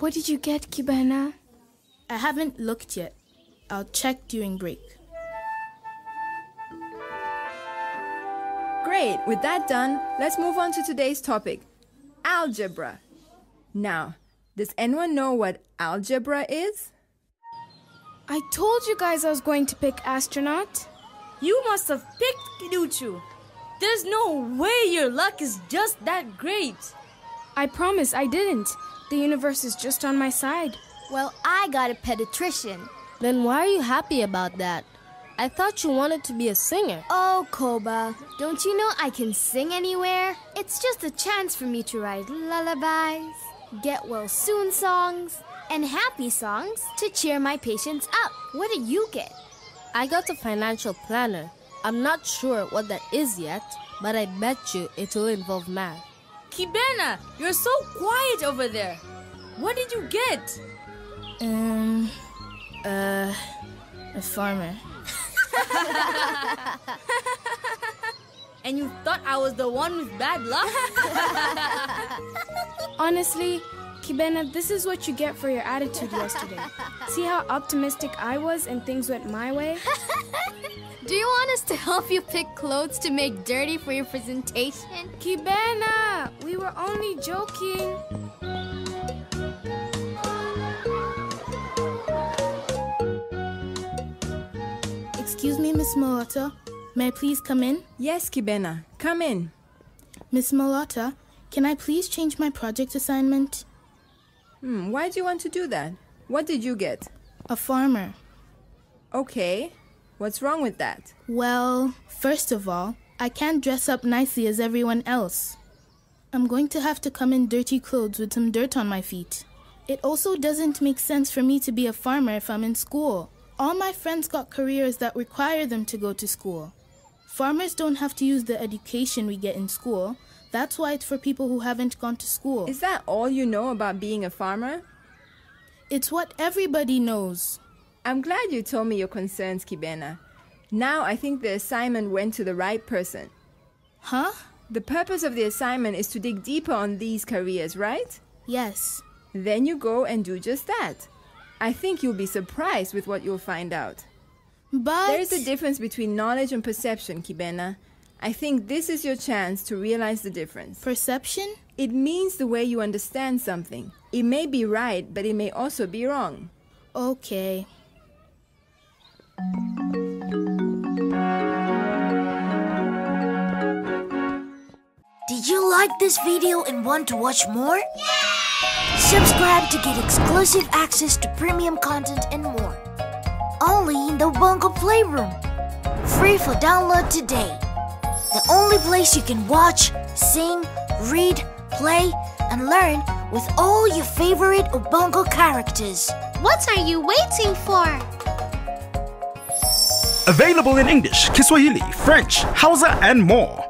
What did you get, Kibena? I haven't looked yet. I'll check during break. Great, with that done, let's move on to today's topic algebra. Now, does anyone know what algebra is? I told you guys I was going to pick astronaut. You must have picked Kiduchu. There's no way your luck is just that great. I promise I didn't. The universe is just on my side. Well, I got a pediatrician. Then why are you happy about that? I thought you wanted to be a singer. Oh, Koba, don't you know I can sing anywhere? It's just a chance for me to write lullabies, get well soon songs, and happy songs to cheer my patients up. What did you get? I got a financial planner. I'm not sure what that is yet, but I bet you it will involve math. Kibena, you're so quiet over there. What did you get? Um, uh, a farmer. and you thought I was the one with bad luck? Honestly, Kibena, this is what you get for your attitude yesterday. See how optimistic I was and things went my way? Do you want us to help you pick clothes to make dirty for your presentation? Kibena, we were only joking. Excuse me, Miss Malota. May I please come in? Yes, Kibena. Come in. Miss Malota, can I please change my project assignment? Hmm, why do you want to do that? What did you get? A farmer. Okay. What's wrong with that? Well, first of all, I can't dress up nicely as everyone else. I'm going to have to come in dirty clothes with some dirt on my feet. It also doesn't make sense for me to be a farmer if I'm in school. All my friends got careers that require them to go to school. Farmers don't have to use the education we get in school. That's why it's for people who haven't gone to school. Is that all you know about being a farmer? It's what everybody knows. I'm glad you told me your concerns, Kibena. Now I think the assignment went to the right person. Huh? The purpose of the assignment is to dig deeper on these careers, right? Yes. Then you go and do just that. I think you'll be surprised with what you'll find out. But. There's a difference between knowledge and perception, Kibena. I think this is your chance to realize the difference. Perception? It means the way you understand something. It may be right, but it may also be wrong. Okay. Did you like this video and want to watch more? Yeah! Subscribe to get exclusive access to premium content and more. Only in the Ubongo Playroom. Free for download today. The only place you can watch, sing, read, play, and learn with all your favorite Ubongo characters. What are you waiting for? Available in English, Kiswahili, French, Hausa, and more.